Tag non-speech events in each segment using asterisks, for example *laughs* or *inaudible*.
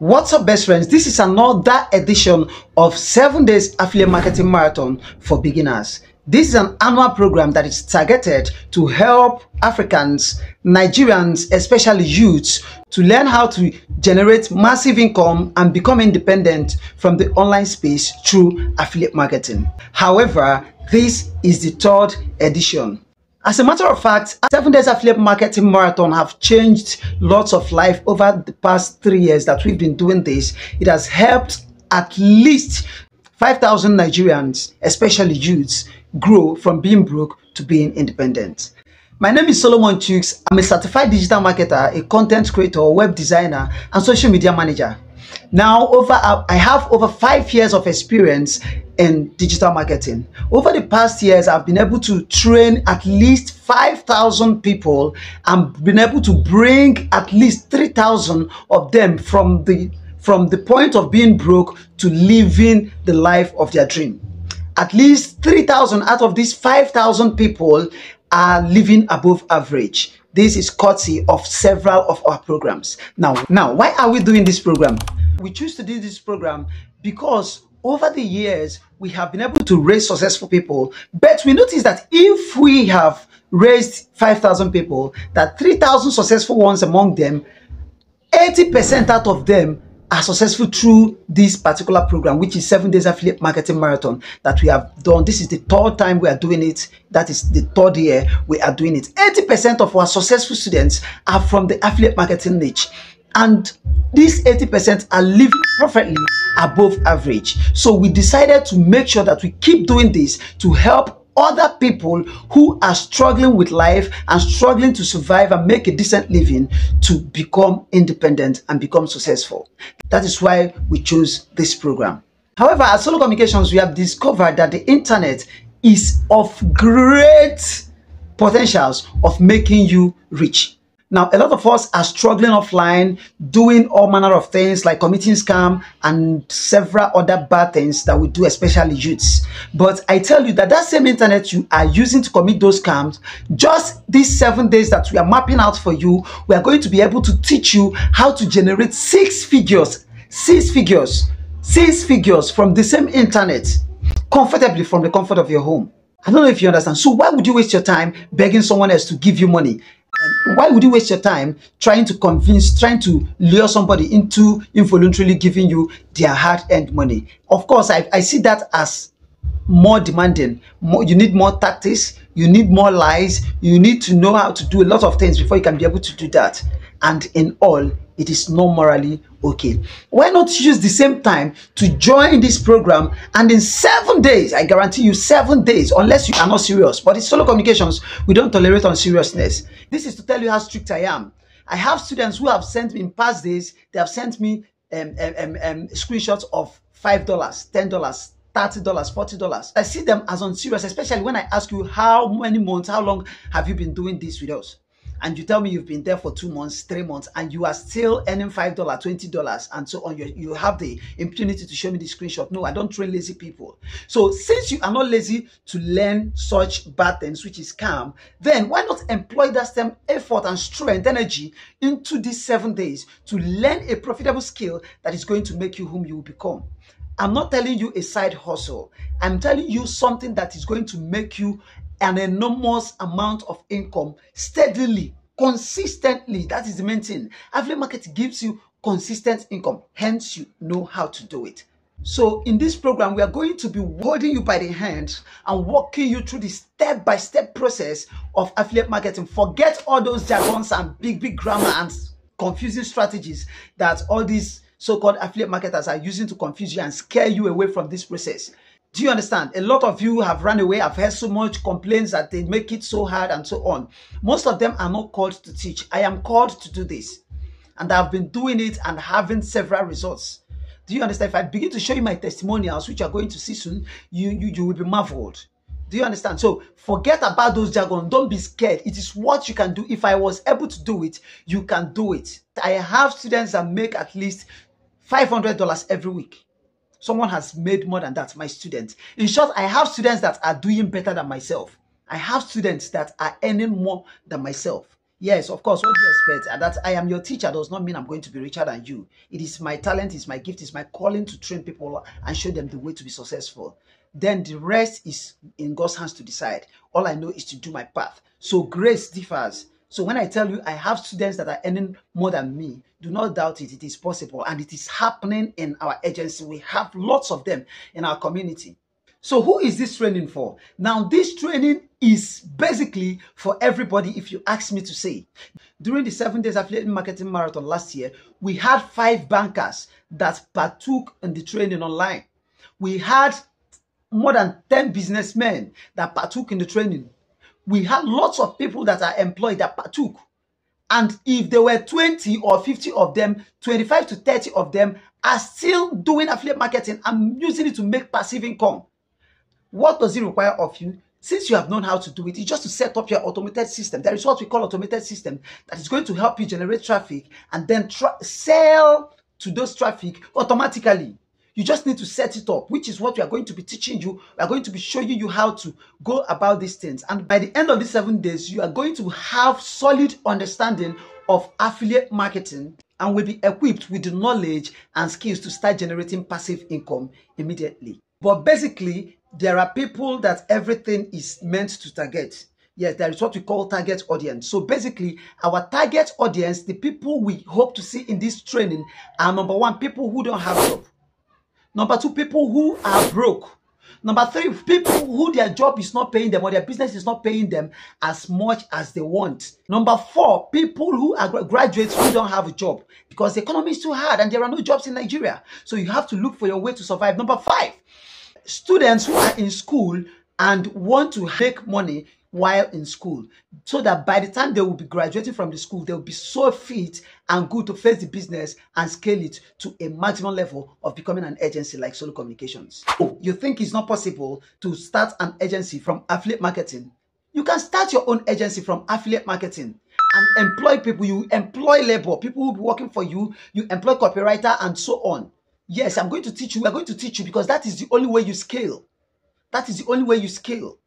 What's up, best friends? This is another edition of 7 Days Affiliate Marketing Marathon for Beginners. This is an annual program that is targeted to help Africans, Nigerians, especially youths, to learn how to generate massive income and become independent from the online space through affiliate marketing. However, this is the third edition. As a matter of fact, 7 Days Affiliate Marketing Marathon have changed lots of life over the past three years that we've been doing this. It has helped at least 5,000 Nigerians, especially youths, grow from being broke to being independent. My name is Solomon Chooks. I'm a certified digital marketer, a content creator, web designer, and social media manager. Now, over uh, I have over five years of experience in digital marketing. Over the past years, I've been able to train at least 5,000 people and been able to bring at least 3,000 of them from the from the point of being broke to living the life of their dream. At least 3,000 out of these 5,000 people are living above average. This is courtesy of several of our programs. Now, now, why are we doing this program? We choose to do this program because over the years we have been able to raise successful people, but we notice that if we have raised 5,000 people, that 3,000 successful ones among them, 80% out of them are successful through this particular program, which is seven days affiliate marketing marathon that we have done. This is the third time we are doing it. That is the third year we are doing it. 80% of our successful students are from the affiliate marketing niche. And these 80% are living perfectly above average. So we decided to make sure that we keep doing this to help other people who are struggling with life and struggling to survive and make a decent living to become independent and become successful. That is why we chose this program. However, at Solo Communications, we have discovered that the internet is of great potentials of making you rich. Now, a lot of us are struggling offline, doing all manner of things like committing scam and several other bad things that we do, especially youths. But I tell you that that same internet you are using to commit those scams, just these seven days that we are mapping out for you, we are going to be able to teach you how to generate six figures, six figures, six figures from the same internet comfortably from the comfort of your home. I don't know if you understand. So why would you waste your time begging someone else to give you money? Why would you waste your time trying to convince, trying to lure somebody into involuntarily giving you their hard-earned money? Of course, I, I see that as more demanding. More, you need more tactics, you need more lies, you need to know how to do a lot of things before you can be able to do that. And in all, it is not morally okay. Why not use the same time to join this program and in seven days, I guarantee you seven days, unless you are not serious, but it's solo communications, we don't tolerate unseriousness. This is to tell you how strict I am. I have students who have sent me in past days, they have sent me um, um, um, um screenshots of $5, $10, $30, $40. I see them as unserious, especially when I ask you how many months, how long have you been doing this with us? And you tell me you've been there for two months, three months, and you are still earning five dollars, twenty dollars, and so on, you, you have the impunity to show me the screenshot. No, I don't train lazy people. So since you are not lazy to learn such bad things, which is calm, then why not employ that same effort and strength, energy into these seven days to learn a profitable skill that is going to make you whom you will become. I'm not telling you a side hustle. I'm telling you something that is going to make you an enormous amount of income steadily, consistently. That is the main thing. Affiliate market gives you consistent income. Hence, you know how to do it. So in this program, we are going to be holding you by the hand and walking you through the step-by-step -step process of affiliate marketing. Forget all those jargons and big, big grammar and confusing strategies that all these so-called affiliate marketers are using to confuse you and scare you away from this process. Do you understand? A lot of you have run away. I've heard so much complaints that they make it so hard and so on. Most of them are not called to teach. I am called to do this. And I've been doing it and having several results. Do you understand? If I begin to show you my testimonials, which you are going to see soon, you, you, you will be marveled. Do you understand? So forget about those jargon. Don't be scared. It is what you can do. If I was able to do it, you can do it. I have students that make at least $500 every week. Someone has made more than that, my students. In short, I have students that are doing better than myself. I have students that are earning more than myself. Yes, of course, what do you expect? That I am your teacher does not mean I'm going to be richer than you. It is my talent, it's my gift, it's my calling to train people and show them the way to be successful. Then the rest is in God's hands to decide. All I know is to do my path. So grace differs. So when I tell you I have students that are earning more than me, do not doubt it. It is possible and it is happening in our agency. We have lots of them in our community. So who is this training for? Now this training is basically for everybody if you ask me to say. During the 7 days affiliate marketing marathon last year, we had 5 bankers that partook in the training online. We had more than 10 businessmen that partook in the training. We had lots of people that are employed that partook. And if there were 20 or 50 of them, 25 to 30 of them are still doing affiliate marketing and using it to make passive income. What does it require of you? Since you have known how to do it, it's just to set up your automated system. There is what we call automated system that is going to help you generate traffic and then sell to those traffic automatically. You just need to set it up, which is what we are going to be teaching you. We are going to be showing you how to go about these things. And by the end of these seven days, you are going to have solid understanding of affiliate marketing and will be equipped with the knowledge and skills to start generating passive income immediately. But basically, there are people that everything is meant to target. Yes, there is what we call target audience. So basically, our target audience, the people we hope to see in this training, are number one, people who don't have job. Number two, people who are broke. Number three, people who their job is not paying them or their business is not paying them as much as they want. Number four, people who are graduates who don't have a job because the economy is too hard and there are no jobs in Nigeria. So you have to look for your way to survive. Number five, students who are in school and want to make money while in school. So that by the time they will be graduating from the school they will be so fit and good to face the business and scale it to a maximum level of becoming an agency like solo communications. Oh, you think it's not possible to start an agency from affiliate marketing? You can start your own agency from affiliate marketing and employ people. You employ labor. People will be working for you you employ copywriter and so on. Yes i'm going to teach you. We're going to teach you because that is the only way you scale. That is the only way you scale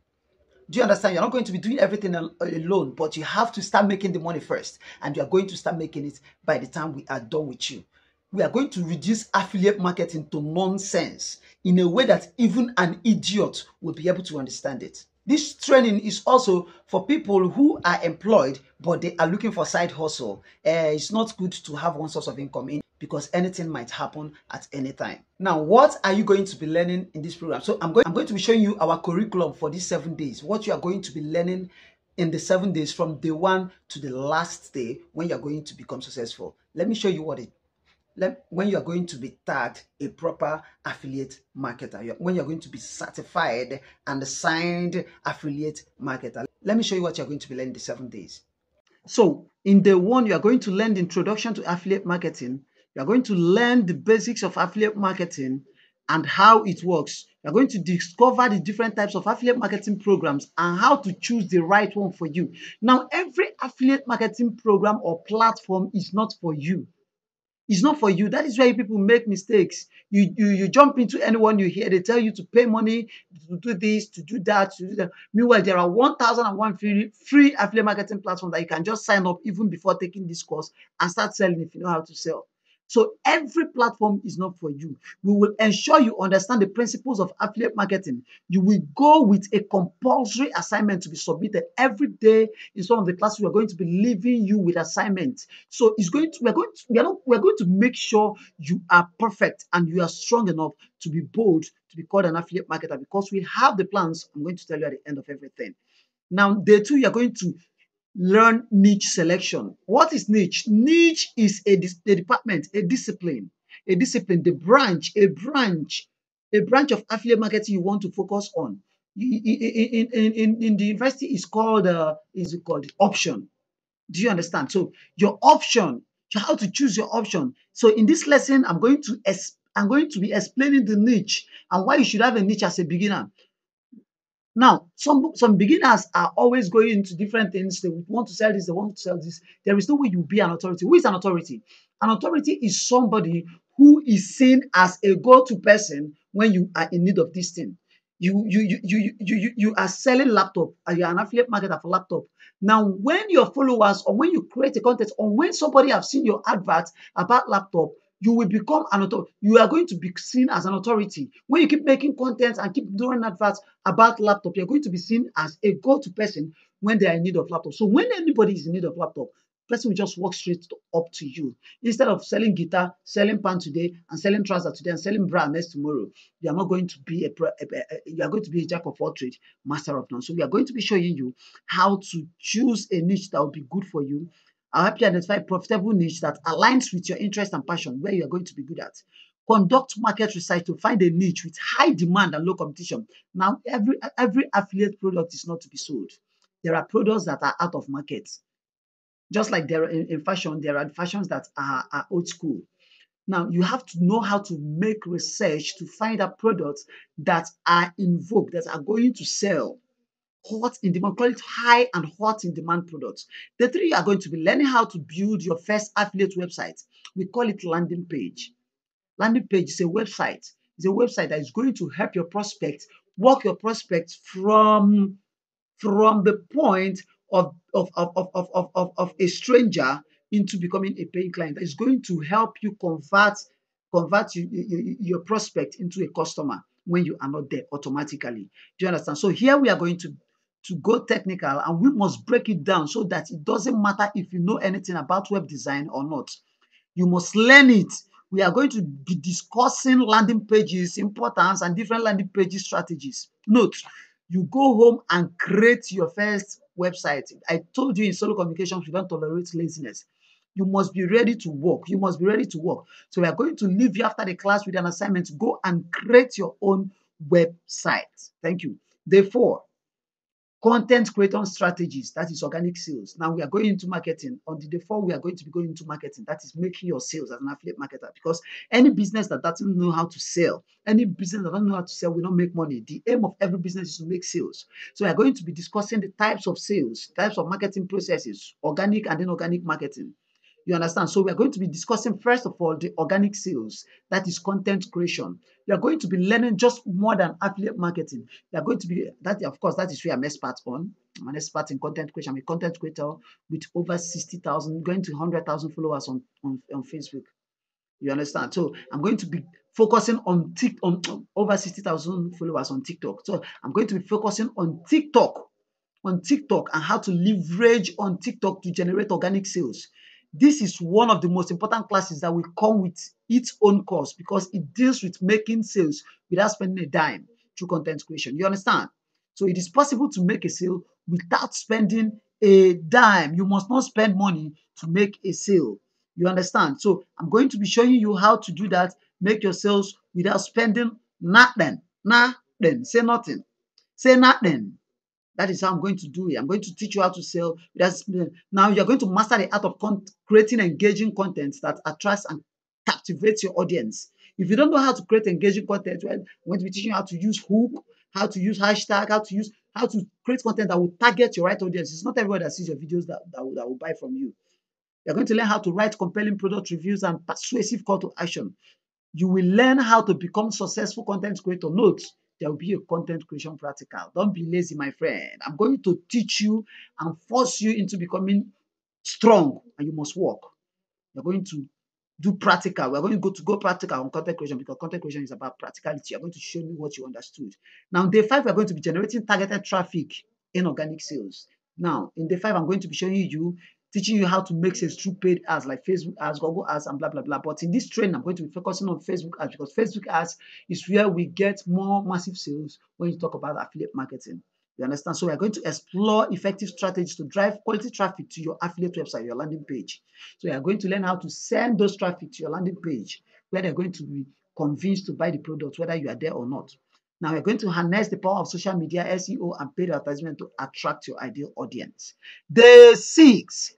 do you understand? You're not going to be doing everything alone, but you have to start making the money first. And you are going to start making it by the time we are done with you. We are going to reduce affiliate marketing to nonsense in a way that even an idiot will be able to understand it. This training is also for people who are employed but they are looking for side hustle. Uh, it's not good to have one source of income in because anything might happen at any time. Now, what are you going to be learning in this program? So I'm going, I'm going to be showing you our curriculum for these seven days, what you are going to be learning in the seven days from day one to the last day when you're going to become successful. Let me show you what it let, when you are going to be tagged a proper affiliate marketer, when you're going to be certified and signed affiliate marketer. Let me show you what you're going to be learning the seven days. So in day one, you are going to learn the introduction to affiliate marketing, you're going to learn the basics of affiliate marketing and how it works. You're going to discover the different types of affiliate marketing programs and how to choose the right one for you. Now, every affiliate marketing program or platform is not for you. It's not for you. That is why people make mistakes. You, you you jump into anyone you hear, they tell you to pay money to do this, to do that, to do that. Meanwhile, there are 1,001 free, free affiliate marketing platforms that you can just sign up even before taking this course and start selling if you know how to sell. So every platform is not for you. We will ensure you understand the principles of affiliate marketing. You will go with a compulsory assignment to be submitted every day in some of the classes. We are going to be leaving you with assignments. So it's going to we are going to we are, not, we are going to make sure you are perfect and you are strong enough to be bold to be called an affiliate marketer because we have the plans. I'm going to tell you at the end of everything. Now, day two, you're going to learn niche selection. What is niche? Niche is a, a department, a discipline, a discipline, the branch, a branch, a branch of affiliate marketing you want to focus on. In, in, in, in the university is called uh, is called option. Do you understand? So your option, how to choose your option. So in this lesson, I'm going to I'm going to be explaining the niche and why you should have a niche as a beginner. Now, some some beginners are always going into different things. They want to sell this, they want to sell this. There is no way you be an authority. Who is an authority? An authority is somebody who is seen as a go-to person when you are in need of this thing. you you you you you you, you are selling laptop and you're an affiliate marketer for laptop now when your followers or when you create a content or when somebody have seen your advert about laptop you will become an authority you are going to be seen as an authority when you keep making content and keep doing adverts about laptop you're going to be seen as a go-to person when they are in need of laptop so when anybody is in need of laptop person will just walk straight up to you. Instead of selling guitar, selling pan today, and selling trousers today, and selling bra next tomorrow, you are not going to be a, you are going to be a jack of all trades, master of none. So we are going to be showing you how to choose a niche that will be good for you. I'll help you identify a profitable niche that aligns with your interest and passion, where you are going to be good at. Conduct market research to find a niche with high demand and low competition. Now, every every affiliate product is not to be sold. There are products that are out of market just like there in, in fashion, there are fashions that are, are old school. Now, you have to know how to make research to find out products that are in vogue, that are going to sell hot in demand, call it high and hot in demand products. The three you are going to be learning how to build your first affiliate website. We call it landing page. Landing page is a website. It's a website that is going to help your prospects walk your prospects from, from the point of, of, of, of, of, of, of a stranger into becoming a paying client. It's going to help you convert convert you, you, your prospect into a customer when you are not there automatically. Do you understand? So here we are going to to go technical and we must break it down so that it doesn't matter if you know anything about web design or not. You must learn it. We are going to be discussing landing pages, importance, and different landing pages strategies. Note, you go home and create your first website. I told you in solo communications, we don't tolerate laziness. You must be ready to work. You must be ready to work. So we are going to leave you after the class with an assignment go and create your own website. Thank you. Therefore, content creation strategies that is organic sales. Now we are going into marketing. On the day four we are going to be going into marketing. That is making your sales as an affiliate marketer. Because any business that doesn't know how to sell any business that doesn't know how to sell will not make money. The aim of every business is to make sales. So we are going to be discussing the types of sales types of marketing processes organic and inorganic marketing you understand? So we are going to be discussing, first of all, the organic sales, that is content creation. You are going to be learning just more than affiliate marketing. You are going to be, that of course, that is where I'm expert on. I'm an expert in content creation. I'm a content creator with over 60,000, going to 100,000 followers on, on, on Facebook. You understand? So I'm going to be focusing on tick on over 60,000 followers on TikTok. So I'm going to be focusing on TikTok, on TikTok and how to leverage on TikTok to generate organic sales. This is one of the most important classes that will come with its own course because it deals with making sales without spending a dime through content creation. You understand? So it is possible to make a sale without spending a dime. You must not spend money to make a sale. You understand? So I'm going to be showing you how to do that. Make your sales without spending nothing. Nothing. Say nothing. Say nothing. That is how I'm going to do it. I'm going to teach you how to sell. That's, now you're going to master the art of creating engaging content that attracts and captivates your audience. If you don't know how to create engaging content, well, I'm going to be teaching you how to use hook, how to use hashtag, how to use how to create content that will target your right audience. It's not everyone that sees your videos that, that, will, that will buy from you. You're going to learn how to write compelling product reviews and persuasive call to action. You will learn how to become successful content creator. Note, there will be a content creation practical. Don't be lazy, my friend. I'm going to teach you and force you into becoming strong, and you must work. You're going to do practical. We're going to go to go practical on content creation because content creation is about practicality. You're going to show me what you understood. Now, day five, we're going to be generating targeted traffic in organic sales. Now, in day five, I'm going to be showing you teaching you how to make sales through paid ads like Facebook ads, Google ads, and blah blah blah. But in this training, I'm going to be focusing on Facebook ads because Facebook ads is where we get more massive sales when you talk about affiliate marketing. You understand? So we are going to explore effective strategies to drive quality traffic to your affiliate website, your landing page. So we are going to learn how to send those traffic to your landing page where they're going to be convinced to buy the product, whether you are there or not. Now we're going to harness the power of social media, SEO, and paid advertisement to attract your ideal audience. Day six,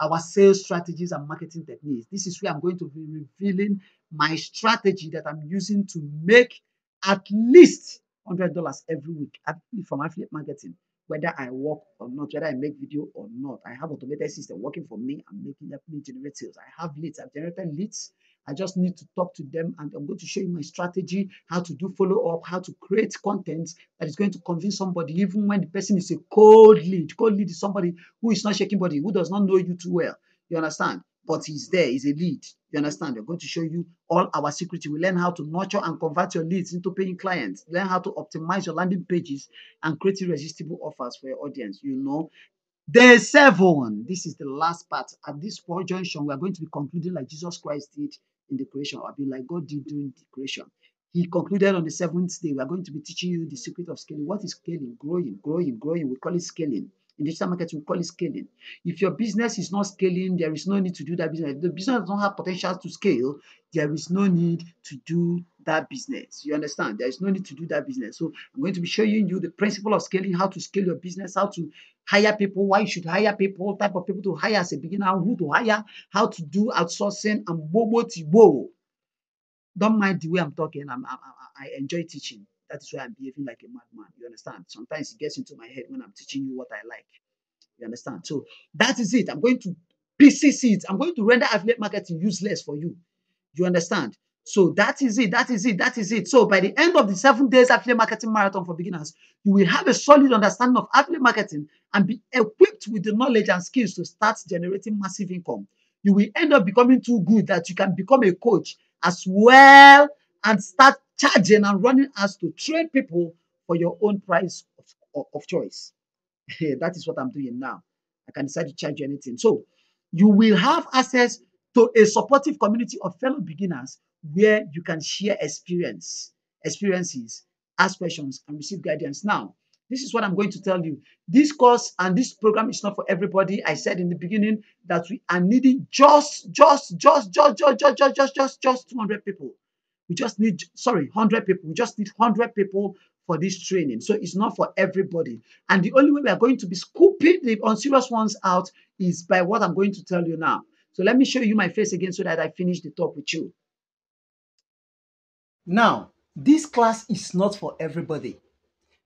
our sales strategies and marketing techniques. This is where I'm going to be revealing my strategy that I'm using to make at least $100 every week from affiliate marketing, whether I work or not, whether I make video or not. I have automated system working for me. I'm making me generate sales. I have leads. I've generated leads. I just need to talk to them and I'm going to show you my strategy, how to do follow up, how to create content that is going to convince somebody, even when the person is a cold lead. Cold lead is somebody who is not shaking body, who does not know you too well. You understand? But he's there, he's a lead. You understand? We're going to show you all our secrets. We learn how to nurture and convert your leads into paying clients. Learn how to optimize your landing pages and create irresistible offers for your audience. You know, Day seven. This is the last part. At this point junction, we are going to be concluding like Jesus Christ did in the creation, or be like God did during the creation. He concluded on the seventh day. We are going to be teaching you the secret of scaling. What is scaling? Growing, growing, growing. We call it scaling. In digital marketing, we call it scaling. If your business is not scaling, there is no need to do that business. If the business does not have potential to scale, there is no need to do that business. You understand? There is no need to do that business. So I'm going to be showing you the principle of scaling, how to scale your business, how to hire people, why you should hire people, type of people to hire as a beginner, who to hire, how to do outsourcing, and bobo tibo. Don't mind the way I'm talking. I'm, I, I enjoy teaching. That is why I'm behaving like a madman. You understand? Sometimes it gets into my head when I'm teaching you what I like. You understand? So that is it. I'm going to PCC it. I'm going to render affiliate marketing useless for you. You understand? So that is it. That is it. That is it. So by the end of the seven days affiliate marketing marathon for beginners, you will have a solid understanding of affiliate marketing and be equipped with the knowledge and skills to start generating massive income. You will end up becoming too good that you can become a coach as well and start charging and running ads to train people for your own price of, of, of choice. *laughs* that is what I'm doing now. I can decide to charge you anything. So you will have access to a supportive community of fellow beginners where you can share experience, experiences, ask questions, and receive guidance. Now, this is what I'm going to tell you. This course and this program is not for everybody. I said in the beginning that we are needing just, just, just, just, just, just, just, just, just, just 200 people. We just need, sorry, 100 people. We just need 100 people for this training. So it's not for everybody. And the only way we are going to be scooping the unserious ones out is by what I'm going to tell you now. So let me show you my face again so that I finish the talk with you. Now, this class is not for everybody.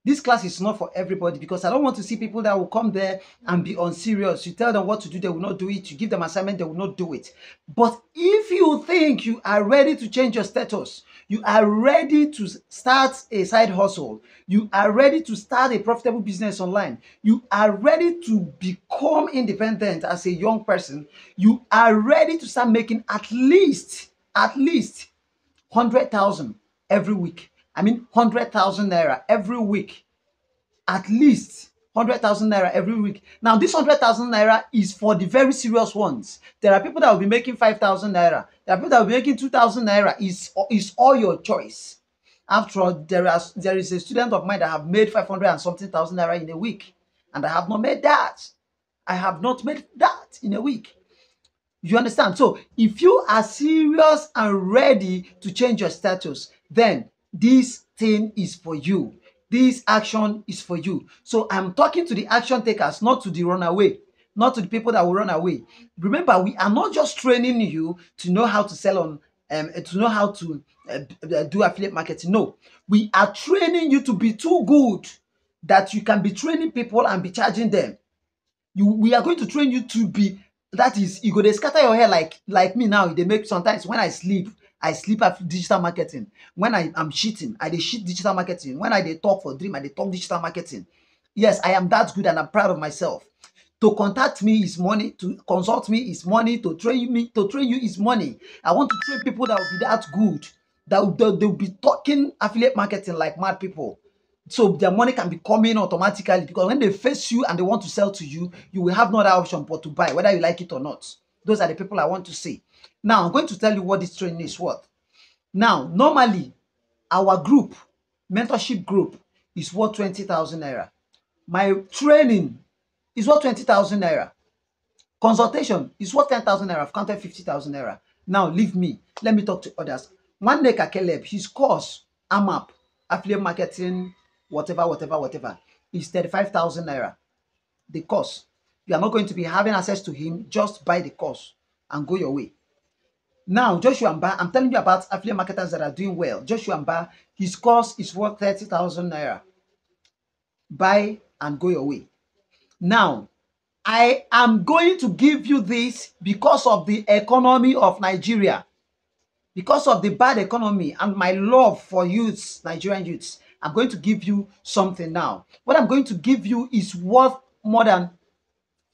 This class is not for everybody because I don't want to see people that will come there and be unserious. You tell them what to do, they will not do it. You give them assignment, they will not do it. But if you think you are ready to change your status, you are ready to start a side hustle, you are ready to start a profitable business online, you are ready to become independent as a young person, you are ready to start making at least, at least 100,000 every week. I mean, 100,000 naira every week. At least 100,000 naira every week. Now, this 100,000 naira is for the very serious ones. There are people that will be making 5,000 naira. There are people that will be making 2,000 naira. Is is all your choice. After all, there, are, there is a student of mine that have made 500 and something thousand naira in a week. And I have not made that. I have not made that in a week. You understand? So if you are serious and ready to change your status, then this thing is for you. This action is for you. So I'm talking to the action takers, not to the runaway, not to the people that will run away. Remember, we are not just training you to know how to sell on, um, to know how to uh, do affiliate marketing. No, we are training you to be too good that you can be training people and be charging them. You, we are going to train you to be that is you go dey scatter your hair like like me now. They make sometimes when i sleep i sleep at digital marketing. When i am cheating i dey cheat digital marketing. When i dey talk for dream i dey talk digital marketing. Yes i am that good and i'm proud of myself. To contact me is money to consult me is money to train me to train you is money. I want to train people that will be that good that will, they will be talking affiliate marketing like mad people so their money can be coming automatically because when they face you and they want to sell to you, you will have no other option but to buy, whether you like it or not. Those are the people I want to see. Now, I'm going to tell you what this training is worth. Now, normally, our group, mentorship group, is worth 20,000 naira. My training is worth 20,000 naira. Consultation is worth 10,000 naira. I've counted 50,000 naira. Now, leave me. Let me talk to others. One Neka Caleb, his course, AMAP, affiliate marketing, whatever, whatever, whatever, is 35,000 naira. The course. You are not going to be having access to him. Just buy the course and go your way. Now, Joshua Mba, I'm telling you about affiliate marketers that are doing well. Joshua Mba, his course is worth 30,000 naira. Buy and go your way. Now, I am going to give you this because of the economy of Nigeria. because of the bad economy and my love for youths, Nigerian youths, I'm going to give you something now. What I'm going to give you is worth more than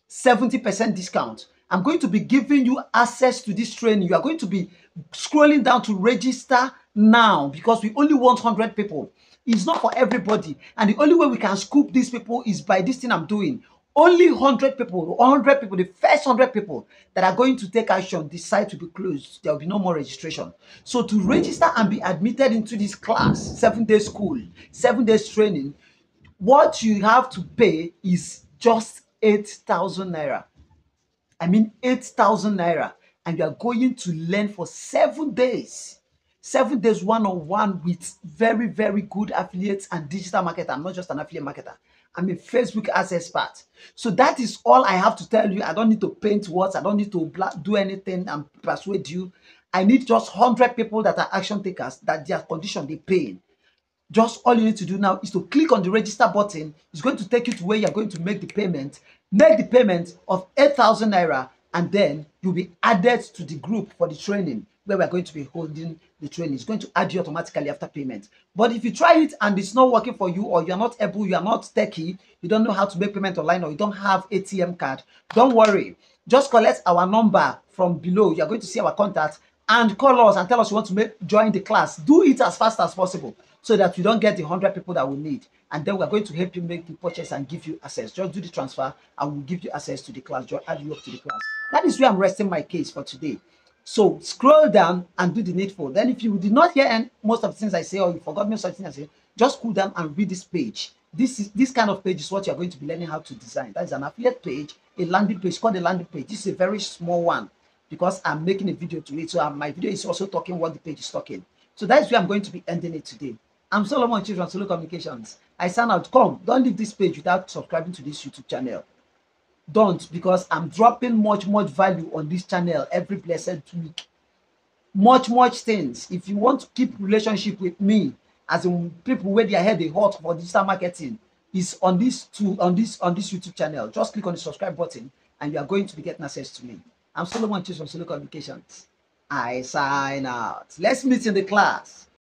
70% discount. I'm going to be giving you access to this training. You are going to be scrolling down to register now because we only want 100 people. It's not for everybody. And the only way we can scoop these people is by this thing I'm doing. Only 100 people, 100 people, the first 100 people that are going to take action decide to be closed. There will be no more registration. So to register and be admitted into this class, seven day school, seven days training, what you have to pay is just 8,000 naira. I mean 8,000 naira. And you are going to learn for seven days. Seven days one-on-one with very, very good affiliates and digital marketer. Not just an affiliate marketer. I'm a Facebook ads expert. So that is all I have to tell you. I don't need to paint words. I don't need to do anything and persuade you. I need just 100 people that are action takers, that their condition, they paying. Just all you need to do now is to click on the register button. It's going to take you to where you're going to make the payment. Make the payment of 8,000 Naira and then you'll be added to the group for the training where we're going to be holding the training. It's going to add you automatically after payment. But if you try it and it's not working for you or you're not able, you're not techie, you don't know how to make payment online or you don't have ATM card, don't worry. Just collect our number from below. You're going to see our contact and call us and tell us you want to make join the class. Do it as fast as possible so that you don't get the 100 people that we need. And then we're going to help you make the purchase and give you access. Just do the transfer and we'll give you access to the class. Just add you up to the class. That is where I'm resting my case for today. So scroll down and do the needful. Then if you did not hear most of the things I say or you forgot me such things I say, just cool down and read this page. This is this kind of page is what you're going to be learning how to design. That is an affiliate page, a landing page called a landing page. This is a very small one because I'm making a video to it. So my video is also talking what the page is talking. So that's where I'm going to be ending it today. I'm Solomon from Solo Communications. I sign out. Come, don't leave this page without subscribing to this YouTube channel. Don't, because I'm dropping much, much value on this channel every blessed week. Much, much things. If you want to keep relationship with me, as in people where their head they hot for digital marketing, is on this to on this on this YouTube channel. Just click on the subscribe button, and you are going to be getting access to me. I'm Solomon Chief from Solo Communications. I sign out. Let's meet in the class.